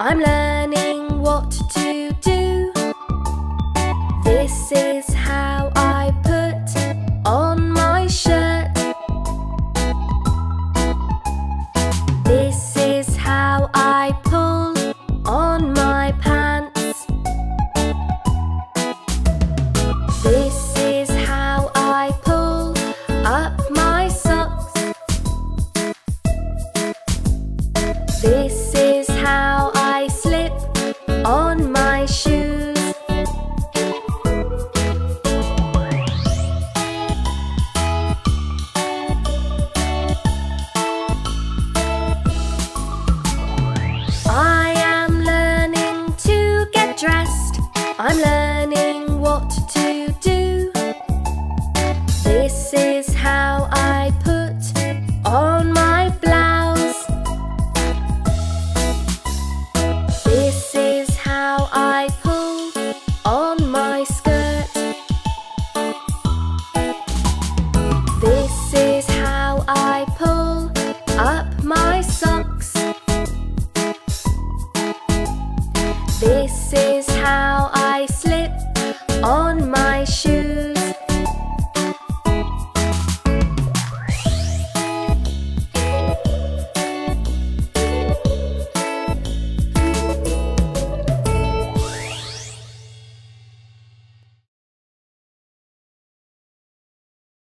I'm learning what to do. This is how I put on my shirt. This is how I pull on my pants. This is how I pull up my socks. This is I'm learning what to do. This is how I put on my blouse. This is how I pull on my skirt. This is how I pull up my socks. This is